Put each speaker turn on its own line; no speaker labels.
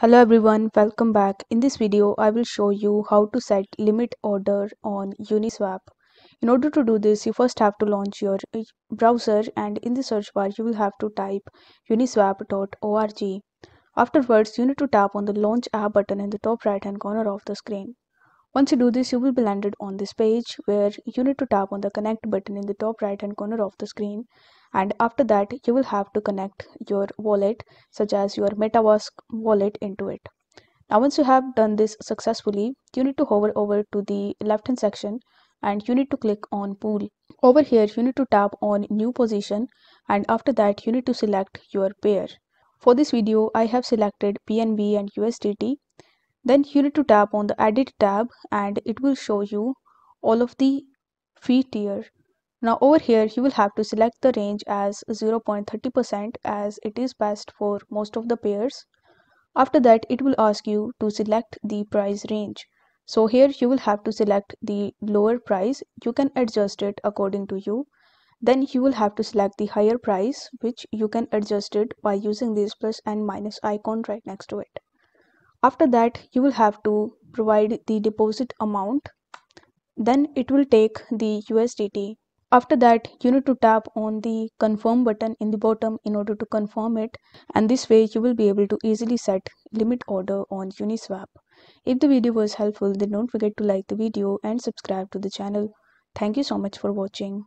Hello everyone, welcome back. In this video, I will show you how to set limit order on Uniswap. In order to do this, you first have to launch your uh, browser and in the search bar, you will have to type uniswap.org. Afterwards, you need to tap on the launch app button in the top right hand corner of the screen. Once you do this, you will be landed on this page where you need to tap on the connect button in the top right hand corner of the screen. And after that you will have to connect your wallet such as your metamask wallet into it. Now once you have done this successfully you need to hover over to the left hand section and you need to click on pool. Over here you need to tap on new position and after that you need to select your pair. For this video i have selected bnb and usdt then you need to tap on the edit tab and it will show you all of the fee tier now over here you will have to select the range as 0.30% as it is best for most of the pairs. After that it will ask you to select the price range. So here you will have to select the lower price. You can adjust it according to you. Then you will have to select the higher price which you can adjust it by using this plus and minus icon right next to it. After that you will have to provide the deposit amount. Then it will take the USDT after that, you need to tap on the confirm button in the bottom in order to confirm it and this way you will be able to easily set limit order on Uniswap. If the video was helpful then don't forget to like the video and subscribe to the channel. Thank you so much for watching.